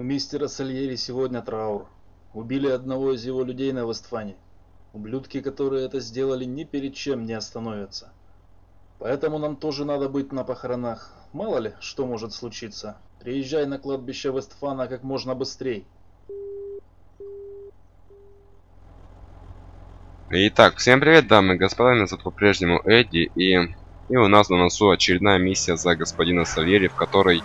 У мистера Сальери сегодня траур. Убили одного из его людей на Вестфане. Ублюдки, которые это сделали, ни перед чем не остановятся. Поэтому нам тоже надо быть на похоронах. Мало ли, что может случиться. Приезжай на кладбище Вестфана как можно быстрее. Итак, всем привет, дамы и господа, меня зовут по-прежнему Эдди, и, и у нас на носу очередная миссия за господина Сальери, в которой,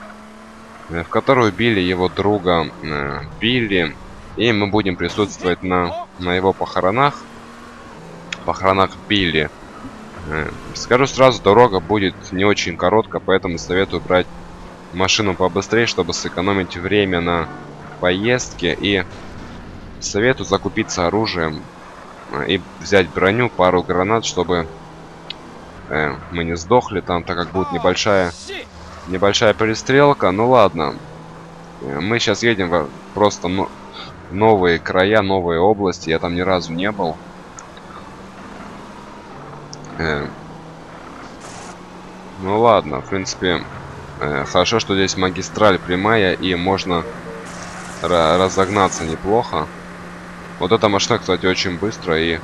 в которой убили его друга э, Билли, и мы будем присутствовать на, на его похоронах, похоронах Билли. Э, скажу сразу, дорога будет не очень короткая, поэтому советую брать машину побыстрее, чтобы сэкономить время на поездке, и советую закупиться оружием, и взять броню, пару гранат, чтобы э, мы не сдохли там, так как будет небольшая небольшая перестрелка. Ну ладно, э, мы сейчас едем в просто ну, новые края, новые области. Я там ни разу не был. Э, ну ладно, в принципе, э, хорошо, что здесь магистраль прямая и можно разогнаться неплохо. Вот эта машина, кстати, очень быстро и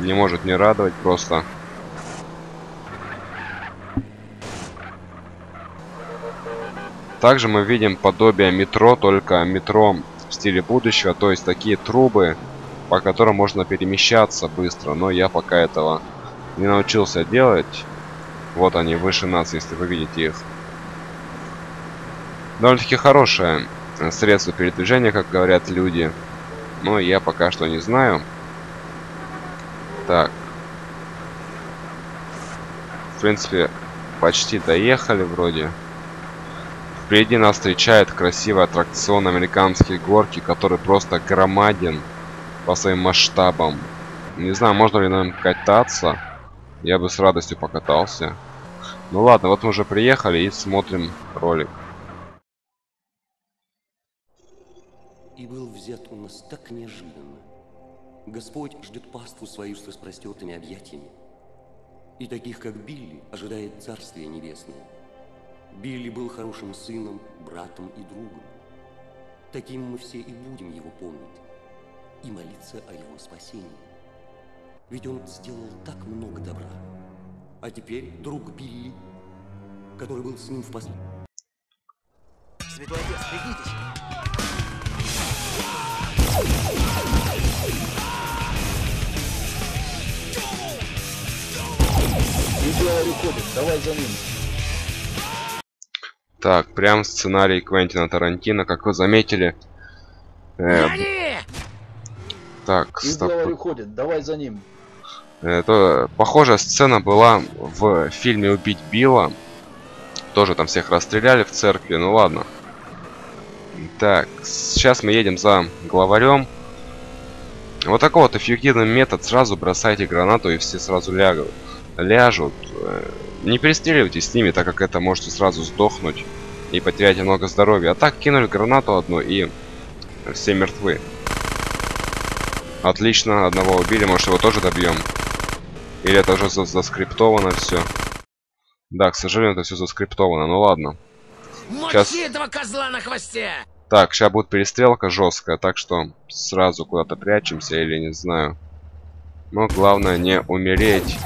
не может не радовать просто. Также мы видим подобие метро, только метро в стиле будущего, то есть такие трубы, по которым можно перемещаться быстро, но я пока этого не научился делать. Вот они выше нас, если вы видите их. Довольно-таки хорошее средство передвижения, как говорят люди. Но я пока что не знаю. Так. В принципе, почти доехали вроде. Впереди нас встречает красивый аттракцион американские горки, который просто громаден по своим масштабам. Не знаю, можно ли нам кататься. Я бы с радостью покатался. Ну ладно, вот мы уже приехали и смотрим ролик. и был взят у нас так неожиданно. Господь ждет паству свою с распростертыми объятиями. И таких, как Билли, ожидает Царствие Небесное. Билли был хорошим сыном, братом и другом. Таким мы все и будем его помнить и молиться о его спасении. Ведь он сделал так много добра. А теперь друг Билли, который был с ним в последнем... Святой Отец, пригнитесь! давай за ним. Так, прям сценарий Квентина Тарантино, как вы заметили. Э, так, стоп. уходит, давай за ним. Это похожая сцена была в фильме Убить Билла. Тоже там всех расстреляли в церкви, ну ладно. Так, сейчас мы едем за главарем. Вот такой вот эффективный метод. Сразу бросайте гранату и все сразу лягут. Ляжут. Э, не перестреливайте с ними, так как это можете сразу сдохнуть и потерять много здоровья. А так кинули гранату одну и все мертвы. Отлично, одного убили, может его тоже добьем. Или это уже заскриптовано все. Да, к сожалению, это все заскриптовано, ну ладно. Сейчас... этого козла на хвосте! Так, сейчас будет перестрелка жесткая, так что сразу куда-то прячемся или не знаю. Но главное не умереть.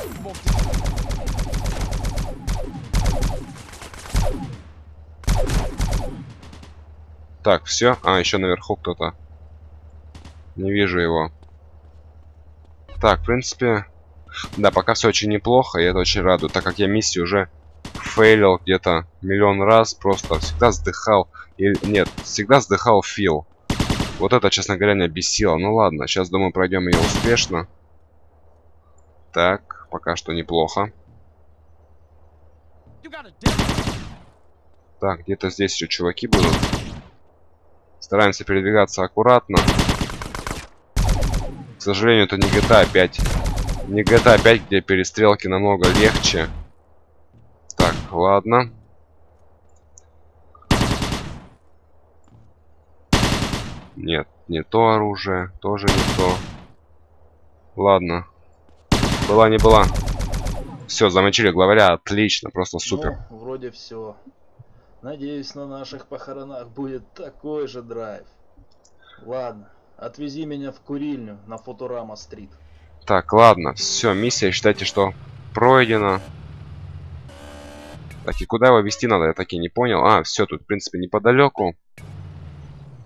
Так, все. А, еще наверху кто-то. Не вижу его. Так, в принципе... Да, пока все очень неплохо, и это очень радует, так как я миссию уже фейлил где-то миллион раз, просто всегда сдыхал. Или, нет, всегда сдыхал Фил. Вот это, честно говоря, меня бесило. Ну ладно, сейчас, думаю, пройдем ее успешно. Так, пока что неплохо. Так, где-то здесь еще чуваки будут. Стараемся передвигаться аккуратно. К сожалению, это не GTA 5. Не GTA 5, где перестрелки намного легче. Так, ладно. Нет, не то оружие, тоже не то. Ладно. Была не была. Все, замочили главаря, отлично, просто супер. Ну, вроде все. Надеюсь, на наших похоронах будет такой же драйв. Ладно, отвези меня в курильню на Футурама-стрит. Так, ладно, все, миссия, считайте, что пройдена. Так, и куда его вести надо, я так и не понял. А, все, тут, в принципе, неподалеку.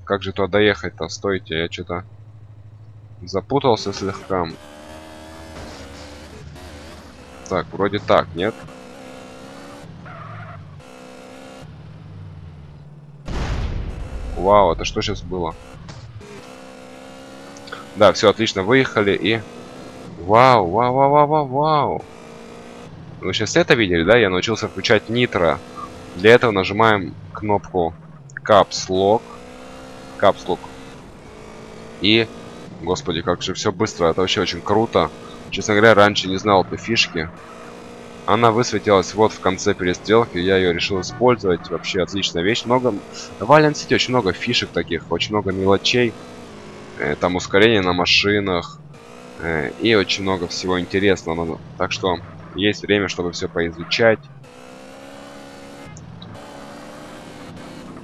Как же туда доехать-то? Стойте, я что-то запутался слегка. Так, вроде так, нет? Вау, это что сейчас было? Да, все отлично, выехали и... Вау, вау, вау, вау, вау, вау. Вы сейчас это видели, да? Я научился включать нитро. Для этого нажимаем кнопку Caps Lock. Caps Lock. И... Господи, как же все быстро. Это вообще очень круто. Честно говоря, раньше не знал этой фишки. Она высветилась вот в конце перестрелки. Я ее решил использовать. Вообще отличная вещь. Много... В Alien City очень много фишек таких. Очень много мелочей. Э, там ускорение на машинах. Э, и очень много всего интересного. Так что есть время, чтобы все поизучать.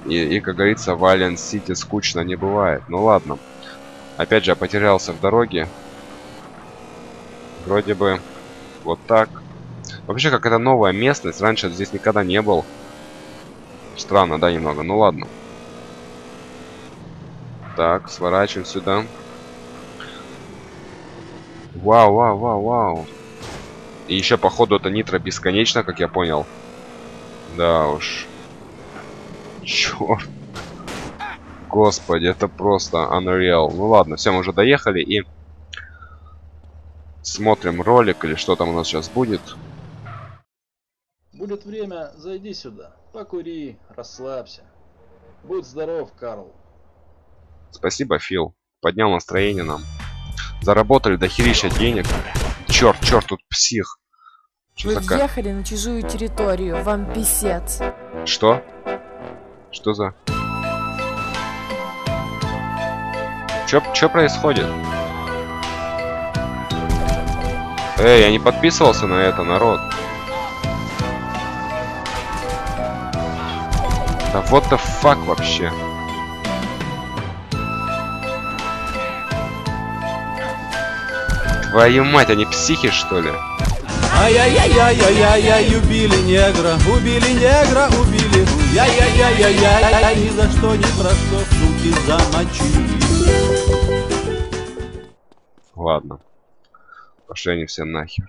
И, и как говорится, в Alien City скучно не бывает. Ну ладно. Опять же, я потерялся в дороге. Вроде бы вот так. Вообще, как это новая местность. Раньше здесь никогда не был. Странно, да, немного. Ну ладно. Так, сворачиваем сюда. Вау, вау, вау, вау. И еще, походу, это нитро бесконечно, как я понял. Да уж. Черт. Господи, это просто unreal. Ну ладно, все, мы уже доехали и смотрим ролик или что там у нас сейчас будет. Будет время, зайди сюда, покури, расслабься. Будь здоров, Карл. Спасибо, Фил. Поднял настроение нам. Заработали до херища денег. Черт, черт, тут псих. Что Вы такая? въехали на чужую территорию, вам писец. Что? Что за... Чё, чё происходит? Эй, я не подписывался на это, народ. Да what the fuck вообще? Твою мать, они психи, что ли? Ай-яй-яй-яй-яй-яй, убили негра, убили негра, убили. Яй-яй-яй-яй-яй, ни за что, ни про что, суки, замочили. Ладно. Пошли они все нахер.